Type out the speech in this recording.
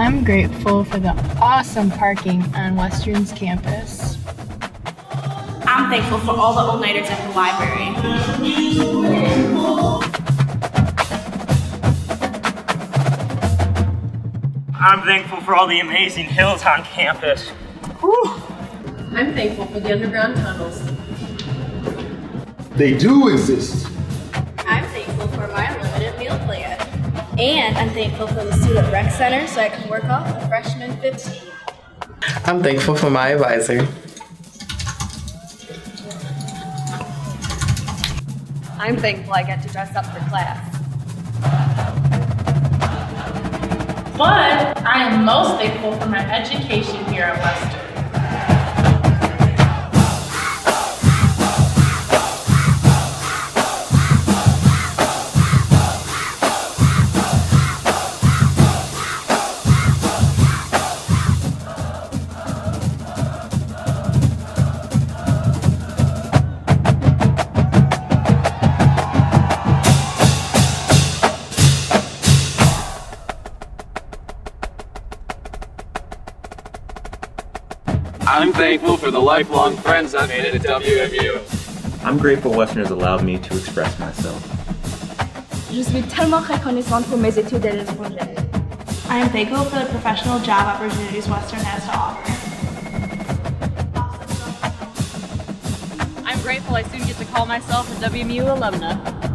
I'm grateful for the awesome parking on Western's campus. I'm thankful for all the all-nighters at the library. I'm thankful for all the amazing hills on campus. Whew. I'm thankful for the underground tunnels. They do exist. And I'm thankful for the student rec center so I can work off the freshman 15. I'm thankful for my advisor. I'm thankful I get to dress up for class. But I am most thankful for my education here at Western. I'm thankful for the lifelong friends I've made at WMU. I'm grateful Western has allowed me to express myself. Je suis tellement reconnaissante pour mes études à l'étranger. I am thankful for the professional job opportunities Western has to offer. I'm grateful I soon get to call myself a WMU alumna.